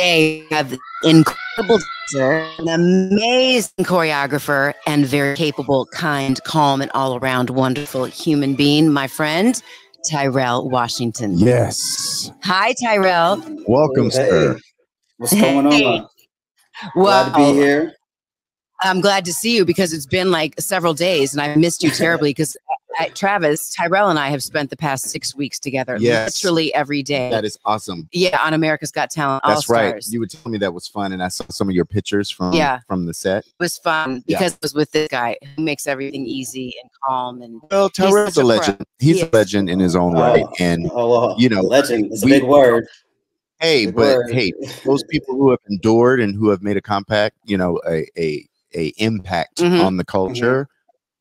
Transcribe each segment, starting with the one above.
Today, we have incredible dancer, an amazing choreographer, and very capable, kind, calm, and all around wonderful human being, my friend, Tyrell Washington. Yes. Hi, Tyrell. Welcome, Hey, sir. What's going Hey. on? Well, Glad to be here. I'm glad to see you because it's been like several days and I missed you terribly because Travis, Tyrell, and I have spent the past six weeks together, Yes. literally every day. That is awesome. yeah, on America's Got Talent. All That's right. You would tell me that was fun, and I saw some of your pictures from Yeah. from the set. It was fun Yeah. because it was with this guy who makes everything easy and calm and Well, He's Tyrell's such a a legend. He's He a legend in his own Oh. right. And Oh, well, you know, legend. It's a we- big word. hey, Big but word. hey, those people who have endured and who have made a compact, you know, a a a impact Mhm. on the culture,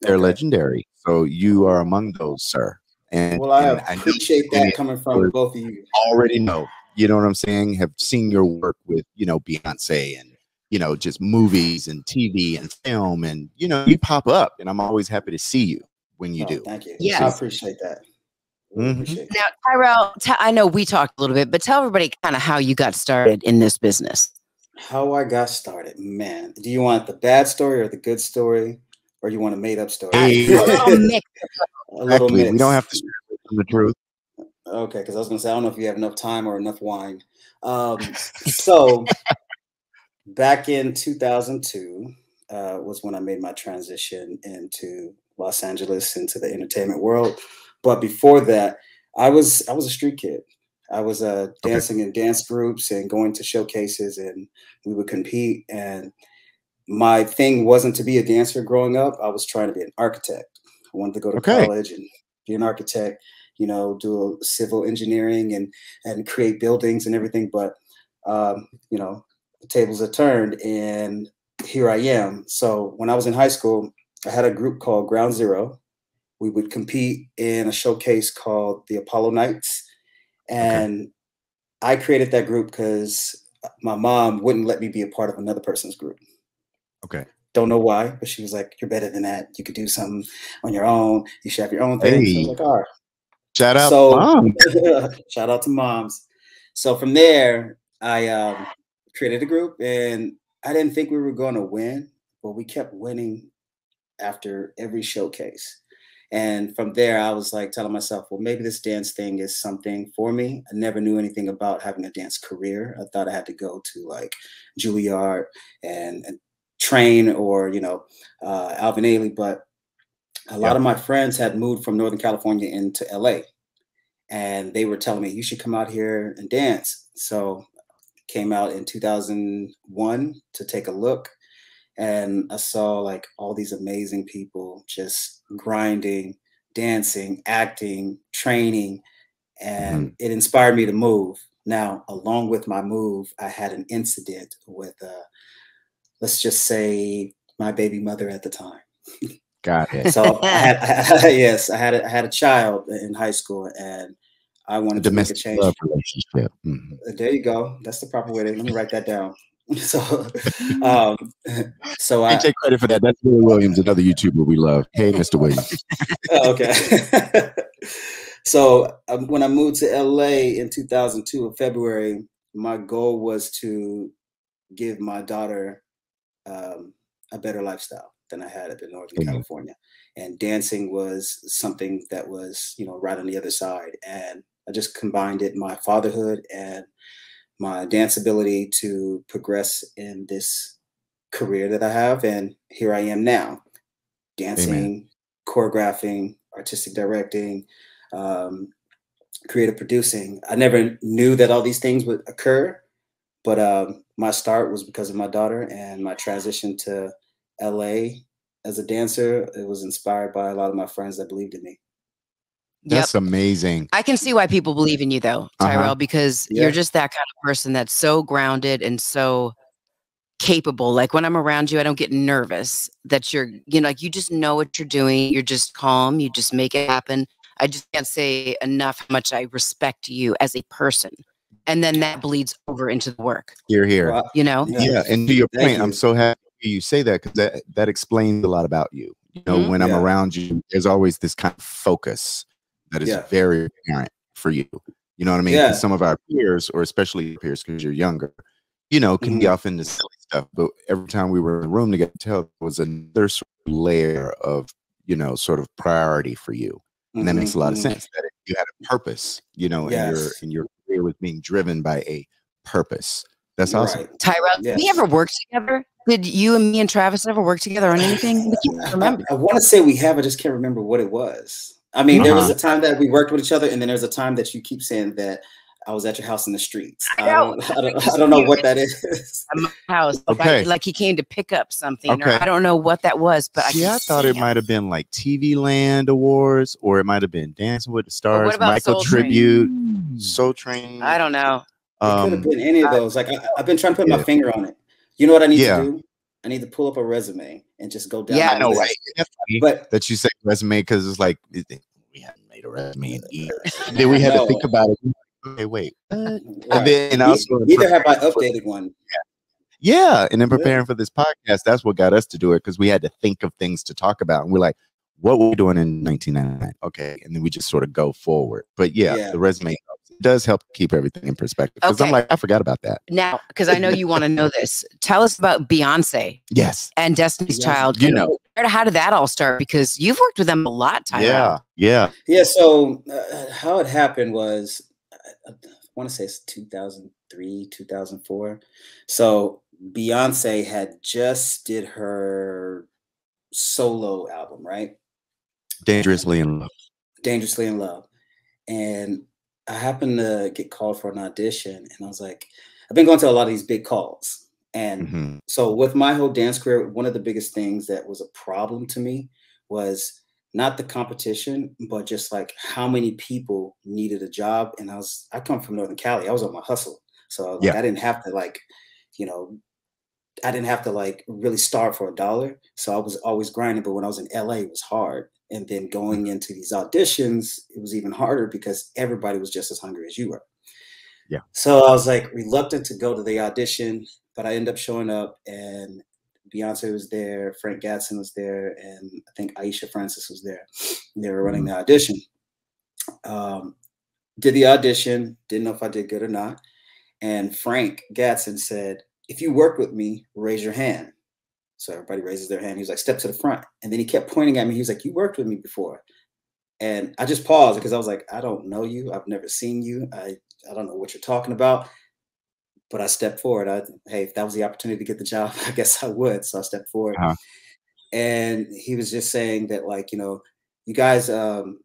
they're Okay. legendary. So you are among those, sir. And, Well, I and appreciate many that coming from both of you. already know. You know what I'm saying? Have seen your work with, you know, Beyonce and you know, just movies and TV and film, and you know, you pop up, and I'm always happy to see you when you Oh, do. Thank you. Yeah, I appreciate that. Really Mhm. now Tyrell, t- I know we talked a little bit, but tell everybody kind of how you got started in this business. How I got started, man. Do you want the bad story or the good story, or you want a made up story? Hey. A little mix. Exactly. We don't have to stray from the truth. Okay, because I was gonna say I don't know if you have enough time or enough wine. Um, so back in 2002 uh, was when I made my transition into Los Angeles into the entertainment world. But before that, I was I was a street kid. I was uh, Okay. dancing in dance groups and going to showcases, and we would compete. And my thing wasn't to be a dancer growing up. I was trying to be an architect. I wanted to go to Okay. college and be an architect. You know, do civil engineering and and create buildings and everything. But um, you know, the tables are turned, and here I am. So when I was in high school, I had a group called Ground Zero. We would compete in a showcase called the Apollo Nights, and I created that group because my mom wouldn't let me be a part of another person's group. Okay. Don't know why, but she was like, "You're better than that. You could do something on your own. You should have your own thing." So I Hey. was like, "All right." Shout out, So- mom. Shout out to moms. So from there, I um, created a group, and I didn't think we were going to win, but we kept winning after every showcase. And from there, I was like telling myself, well, maybe this dance thing is something for me. I never knew anything about having a dance career. I thought I had to go to like Juilliard and, and train or, you know, uh, Alvin Ailey. But a lot of my friends had moved from Northern California into LA and they were telling me you should come out here and dance. So came out in 2001 to take a look and i saw like all these amazing people just grinding dancing acting training and it inspired me to move. Now along with my move i had an incident with uh let's just say my baby mother at the time Got it. so I had, yes, I had a, I had a child in high school, and I wanted to make a change. relationship. Mhm. Uh, There you go. That's the proper way to. Let me write that down. So, um, so I I take credit for that. That's Willie Williams, another YouTuber we love. Hey, Mr. Williams. Oh, okay. so um, when I moved to LA in 2002 in February, my goal was to give my daughter um, a better lifestyle than I had up in Northern Amen. California. And dancing was something that was, you know, right on the other side. And I just combined it, my fatherhood and my dance ability to progress in this career that I have. And here I am now, dancing, choreographing, artistic directing, um, creative producing. I never knew that all these things would occur, but um, my start was because of my daughter and my transition to LA as a dancer. It was inspired by a lot of my friends that believed in me. Yep. That's amazing. I can see why people believe in you though, Uh-huh. Tyrell, because Yeah. you're just that kind of person that's so grounded and so capable. Like when I'm around you, I don't get nervous that you're, you know, like you just know what you're doing. You're just calm. You just make it happen. I just can't say enough how much I respect you as a person. And then that bleeds over into the work, Here, here. Well, you know? Yeah. yeah and to your Thank point i'm so happy you say that because that that explains a lot about you you know Mhm. when i'm around you there's always this kind of focus that is Yeah. very apparent for you you know what i mean? Yeah. some of our peers or especially your peers because you're younger you know, can be Mhm. off into silly stuff. But every time we were in the room together, tell was another sort of layer of, you know, sort of priority for you. And that makes a lot of Mhm, mhm. sense that you had a purpose, you know, in your in your career was being driven by a purpose. That's awesome. Right. Tyrell, did we ever work together? Did you and me and Travis ever work together on anything? I remember. I, want to say we have. I just can't remember what it was. I mean, there was Uh-huh. a time that we worked with each other, and then there's a time that you keep saying that I was at your house in the streets. I I don't, I don't, I don't know what that is. At my house. Like, Okay. like he came to pick up something, or Okay. I don't know what that was, but I, See, can I thought it might have been like TV Land Awards, or it might have been Dancing with the Stars, Michael Soul Train? Tribute, Soul Train. I don't know. it could have Um, been any of those. Like I, I've been trying to put Yeah. my finger on it. You know what I need Yeah. to do? I need to pull up a resume and just go down. Yeah, my I know, list. right? Isn't that funny But that you say resume because it's like it- it- we haven't made a resume in years. Then we had to think about it. Okay, wait. what? right. And then Ne- also neither have I preparing for- updated one. Yeah, and then Yeah. preparing for this podcast, that's what got us to do it because we had to think of things to talk about, and we're like, "What were we doing in 1999?" Okay, and then we just sort of go forward. But yeah, Yeah. the resume does help keep everything in perspective. Because I'm like, I forgot about that. Now, because I know you want to know this, tell us about Beyonce Yes, and Destiny's Beyonce. Child. you know, How did that all start? Because you've worked with them a lot, Tyrell. yeah, yeah. Yeah. So uh, how it happened was, I, want to say it's 2003, 2004. So Beyonce had just did her solo album, right? Dangerously in love. Dangerously in Love. And I happened to get called for an audition, and I was like, I've been going to a lot of these big calls. And Mhm. so with my whole dance career, one of the biggest things that was a problem to me was not the competition, but just like how many people needed a job. And I was I come from Northern Cali. I was on my hustle. So like, Yeah. I didn't have to like, you know, I didn't have to like really starve for a dollar. So I was always grinding. But when I was in LA, it was hard. And then hmm. going into these auditions, it was even harder because everybody was just as hungry as you were. Yeah. So I was like reluctant to go to the audition, but I ended up showing up and Beyonce was there, Frank Gatson was there, and I think Aisha Francis was there. They were running the audition. Um, did the audition, didn't know if I did good or not. And Frank Gatson said, if you work with me, raise your hand. So everybody raises their hand. He was like, step to the front. And then he kept pointing at me. He was like, you worked with me before. And I just paused because I was like, I don't know you. I've never seen you. I, I don't know what you're talking about. But I stepped forward. I, hey, if that was the opportunity to get the job, I guess I would. So I stepped forward. Uh-huh. And he was just saying that, like, you know, you guys, um,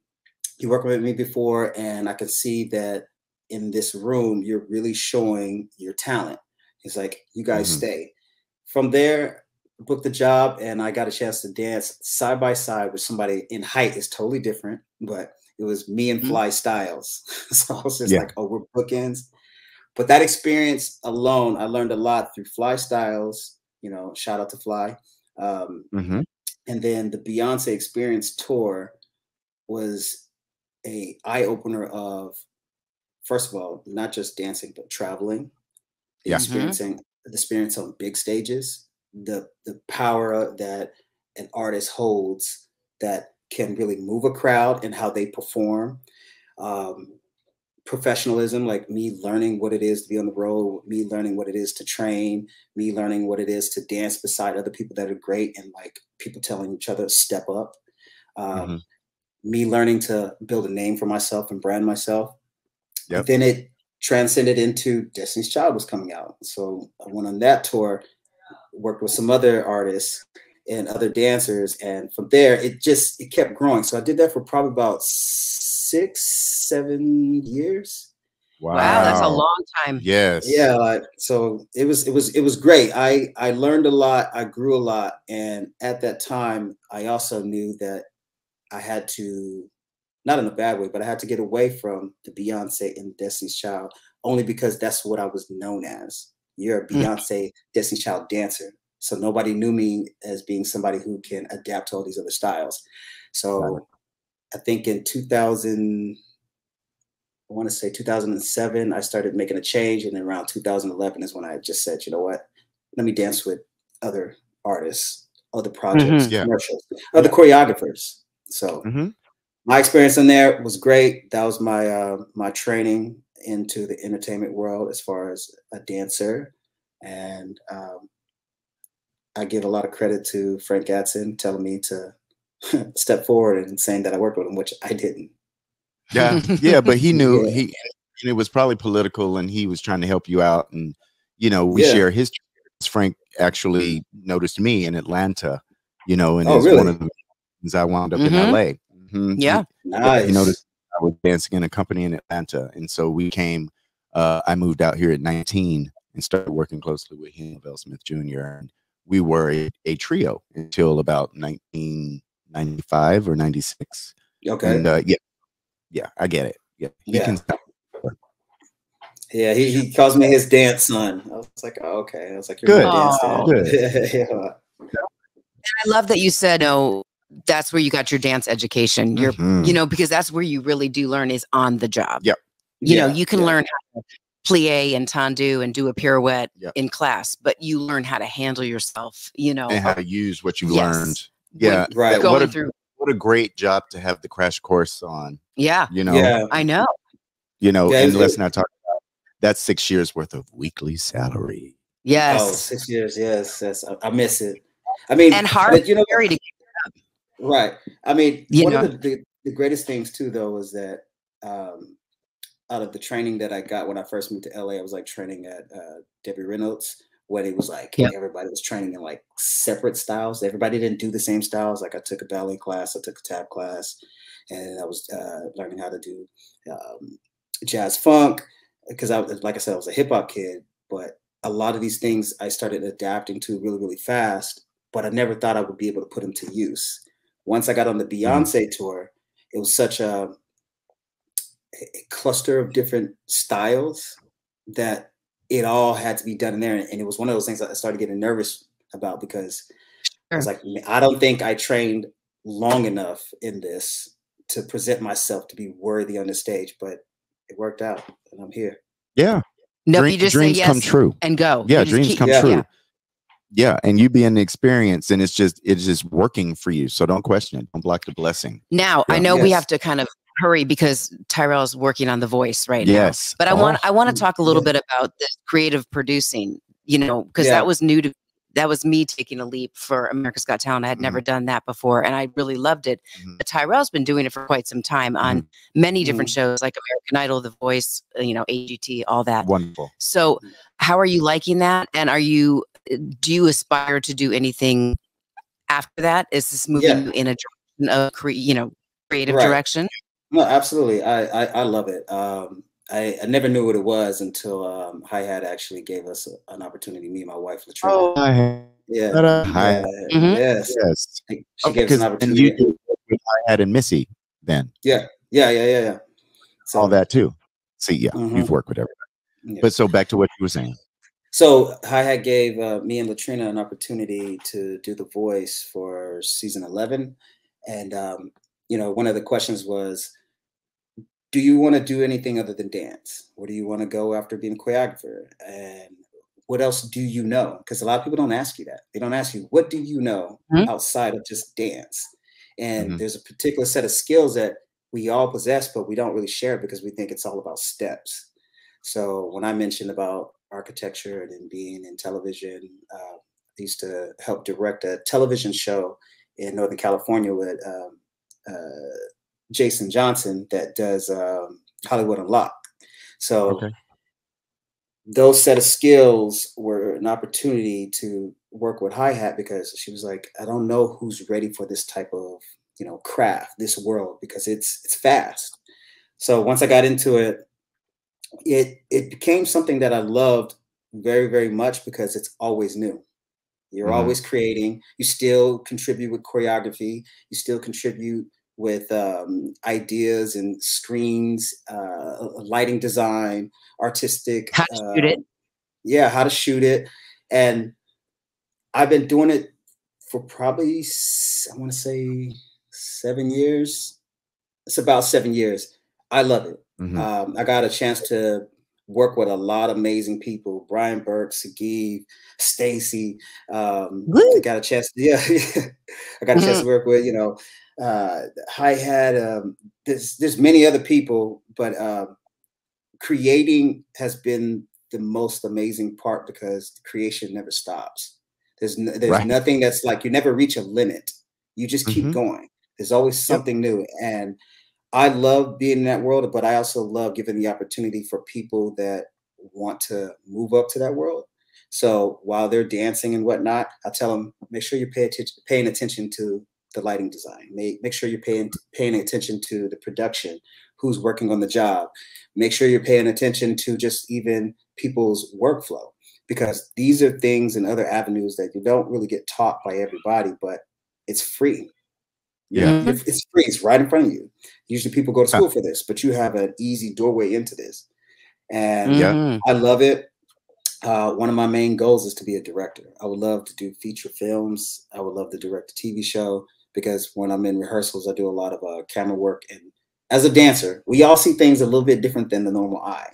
you worked with me before, and I can see that in this room, you're really showing your talent. He's like, you guys Mhm. stay. From there, booked the job, and I got a chance to dance side by side with somebody in height is totally different, but it was me and Mhm. Fly Styles. so I was just Yeah. like, oh, we're bookends. But that experience alone, I learned a lot through Fly Styles. You know, shout out to Fly. Um, Mhm. and then the Beyonce Experience tour was a eye opener of, first of all, not just dancing but traveling, Yeah. Mhm. experiencing the experience on big stages, the the power that an artist holds that can really move a crowd and how they perform. Um, professionalism, like me learning what it is to be on the road, me learning what it is to train, me learning what it is to dance beside other people that are great and like people telling each other step up. Um, Mhm. Me learning to build a name for myself and brand myself. Yep. But then it transcended into Destiny's Child was coming out. So I went on that tour, worked with some other artists and other dancers. And from there, it just, it kept growing. So I did that for probably about six, seven years. Wow. Wow, that's a long time. Yes. Yeah, like so it was it was it was great. I I learned a lot, I grew a lot, and at that time I also knew that I had to not in a bad way, but I had to get away from the Beyonce and Destiny's Child only because that's what I was known as. You're a Mm. Beyonce Destiny's Child dancer. So nobody knew me as being somebody who can adapt to all these other styles. So Got it. I think in 2000 I want to say 2007, I started making a change. And then around 2011 is when I just said, you know what? Let me dance with other artists, other projects, Mhm. Yeah. commercials, other choreographers. So Mhm. my experience in there was great. That was my uh, my training into the entertainment world as far as a dancer. And um, I give a lot of credit to Frank Gatson telling me to step forward and saying that I worked with him, which I didn't. Yeah, yeah, but he knew Yeah. he and it was probably political, and he was trying to help you out, and you know we Yeah. share history. Frank actually noticed me in Atlanta, you know, and Oh, it's really? one of the reasons I wound up in Mhm. L.A. Mhm. Yeah. Nice. he noticed I was dancing in a company in Atlanta, and so we came. Uh, I moved out here at 19 and started working closely with him, Lavelle Smith Jr. And we were a, a trio until about 1995 or 96. Okay. And uh, yeah, yeah, I get it. Yeah, he Yeah. can. yeah, he, he calls me his dance son. I was like, oh, okay. I was like, you're Good. my dance Aw. dad. yeah. I love that you said, oh, that's where you got your dance education. You're, Mhm. you know, because that's where you really do learn is on the job. Yep. You know, you can yeah. learn how to plie and tendu and do a pirouette Yep. in class, but you learn how to handle yourself, you know, and how to use what you've Yes. learned. When Yeah, Right. you're what a through. what a great job to have the crash course on. Yeah, You know, Yeah. I know. you know, Yeah, and it- let's not talk about that's six years worth of weekly salary. Yes. Oh, six years. Yes. Yes. I, I miss it. I mean, and hard but you know, scary to Right. I mean, You one know? of the, the, the greatest things too, though, was that um, out of the training that I got when I first moved to LA, I was like training at uh, Debbie Reynolds, when it was like Yeah. everybody was training in like separate styles. Everybody didn't do the same styles. Like I took a ballet class, I took a tap class, and I was uh, learning how to do um, jazz funk because I was, like I said, I was a hip hop kid, but a lot of these things I started adapting to really, really fast. But I never thought I would be able to put them to use once I got on the Beyonce tour, it was such a, a cluster of different styles that it all had to be done in there. And it was one of those things that I started getting nervous about because I was like, I don't think I trained long enough in this to present myself to be worthy on the stage, but it worked out and I'm here. Yeah, no, Dream- you just dreams say yes come true. and go. Yeah, You dreams keep- come Yeah. true. Yeah. Yeah. and you be in the experience, and it's just it's just working for you. So don't question it. Don't block the blessing. Now I Yeah. know we have to kind of hurry because Tyrell's working on the voice right now. yes, But I Oh, want I want to talk a little yeah. bit about this creative producing, you know, because Yeah. that was new to that was me taking a leap for America's Got Talent. I had never mm-hmm. done that before and I really loved it. Mhm. But Tyrell's been doing it for quite some time on mm-hmm. many different mm-hmm. shows like American Idol, The Voice, you know, AGT, all that. wonderful. So, how are you liking that? And are you do you aspire to do anything after that? Is this moving Yeah. you in a direction of cre- you know, creative Right. direction? No, absolutely. I, I, I love it. Um, I, I never knew what it was until um, Hi Hat actually gave us a, an opportunity, me and my wife, Latrina. Oh, yeah. ta-da. Hi. yeah, Mhm. Yes. yes. She Oh, gave us because- an and opportunity. you did with I had and Missy then Yeah, yeah, yeah, yeah, yeah. So, all that too. See, yeah, Mhm. you've worked with everybody. yeah. But so back to what you were saying. So Hi Hat gave uh, me and Latrina an opportunity to do the voice for season eleven, and um, you know, one of the questions was, "Do you want to do anything other than dance? Where do you want to go after being a choreographer? And what else do you know? Because a lot of people don't ask you that. They don't ask you, "What do you know Mhm. outside of just dance?" And Mhm. there's a particular set of skills that we all possess, but we don't really share because we think it's all about steps. So when I mentioned about architecture and then being in television, uh, I used to help direct a television show in Northern California with um, uh, Jason Johnson that does um, Hollywood Unlocked. So Okay. those set of skills were an opportunity to work with Hi Hat because she was like, I don't know who's ready for this type of you know craft, this world because it's it's fast. So once I got into it, it it became something that I loved very very much because it's always new. You're Mhm. always creating. You still contribute with choreography. You still contribute with um, ideas and screens, uh, lighting design, artistic. How to shoot it. Yeah, how to shoot it, and I've been doing it for probably I want to say seven years. It's about seven years. I love it. Mhm. Um, I got a chance to work with a lot of amazing people: Brian Burke, Sagiv, Stacy. Um, I got a chance. Yeah, I got a chance to work with you know uh, hi hat. Um, there's there's many other people, but uh, creating has been the most amazing part because creation never stops. There's no, there's Right. nothing that's like you never reach a limit. You just keep Mhm. going. There's always something new, and I love being in that world. But I also love giving the opportunity for people that want to move up to that world. So while they're dancing and whatnot, I tell them make sure you're pay attention, paying attention to the lighting design. Make make sure you're paying paying attention to the production, who's working on the job. Make sure you're paying attention to just even people's workflow because these are things and other avenues that you don't really get taught by everybody, but it's free. Yeah, it's- free. It's right in front of you. Usually people go to school for this, but you have an easy doorway into this. And Yeah. I love it. Uh, one of my main goals is to be a director. I would love to do feature films. I would love to direct a TV show because when I'm in rehearsals, I do a lot of uh, camera work. And as a dancer, we all see things a little bit different than the normal eye.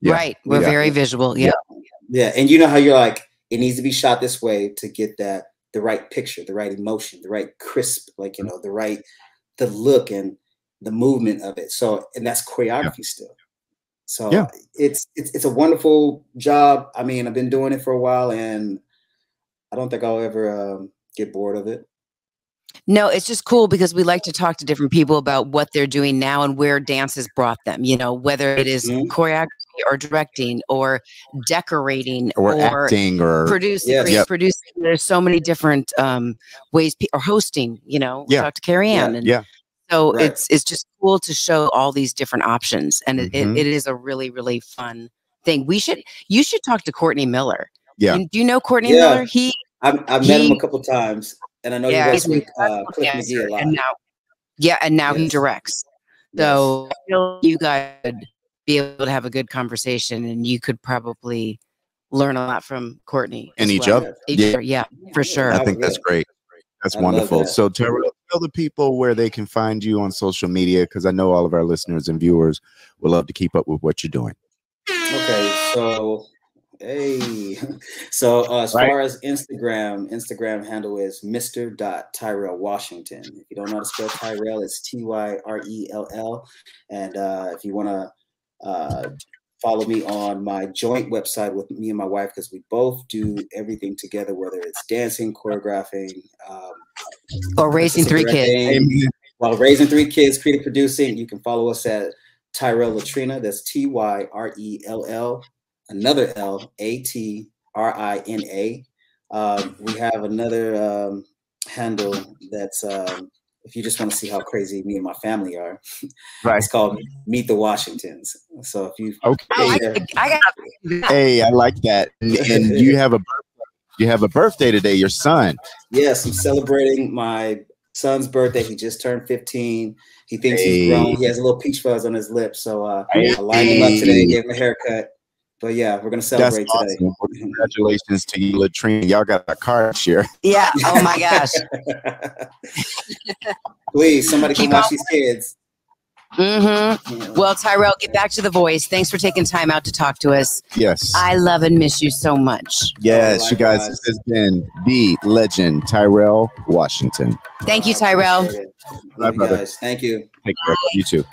Yeah. Right. We're Yeah. very visual. Yeah. Yeah, and you know how you're like, it needs to be shot this way to get that the right picture, the right emotion, the right crisp, like you know, the right the look and the movement of it. So, and that's choreography still. So Yeah. it's it's it's a wonderful job. I mean, I've been doing it for a while, and I don't think I'll ever um, get bored of it. No, it's just cool because we like to talk to different people about what they're doing now and where dance has brought them, you know, whether it is Mhm. choreography or directing or decorating or, or, acting or producing, Yes. creative Yep. producing. There's so many different um, ways, pe- or hosting, you know, Yeah. talk to Carrie Yeah. And yeah so Right. it's, it's just cool to show all these different options. And it, Mhm. it, it is a really, really fun thing. We should, you should talk to Courtney Miller. Yeah. You- Do you know Courtney Yeah. Miller? He, I've, I've met him a couple times, and I know yeah, you guys with uh, Cliff dancer, McGee a lot. and now, yeah, and now he directs. So I feel you guys would be able to have a good conversation, and you could probably learn a lot from Courtney And each well. other. Each Yeah. yeah, for sure. i think that's great that's I wonderful that. so Tyrell, tell the people where they can find you on social media because i know all of our listeners and viewers would love to keep up with what you're doing Okay, so hey, so uh, as Right. far as Instagram, Instagram handle is Mr. Tyrell Washington. If you don't know how to spell Tyrell, it's T Y R E L L. And uh, if you want to uh, follow me on my joint website with me and my wife, because we both do everything together, whether it's dancing, choreographing, um, Or raising three kids. directing, while raising three kids, creative producing, you can follow us at Tyrell Latrina. That's T Y R E L L, another L, A T R I N A. Um, we have another um, handle that's, um, if you just want to see how crazy me and my family are, right it's called Meet the Washingtons. So if you, Oh, I, okay I got hey i like that and, and you have a birthday you have a birthday today your son yes, I'm celebrating my son's birthday. He just turned 15. He thinks Hey. he's grown. He has a little peach fuzz on his lips. So uh, I lined him up today, gave him a haircut. But yeah, we're gonna That's celebrate awesome. today. Well, congratulations to you, Latrina. Y'all got a car share. yeah. Oh my gosh. Please, somebody can Keep watch these kids. Mm-hmm. Well, Tyrell, get back to the voice. Thanks for taking time out to talk to us. Yes. I love and miss you so much. yes, Oh, you guys. likewise. This has been the legend, Tyrell Washington. Thank you, Tyrell. appreciate it. Bye, you brother. guys. Thank you. Take care. You too.